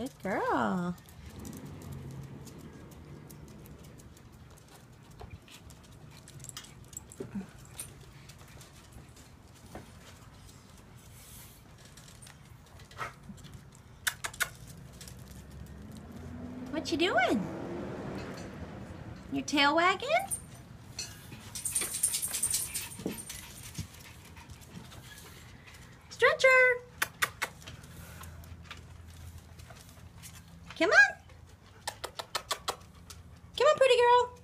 Good girl. What you doing? Your tail wagging? Stretcher! Come on! Come on, pretty girl!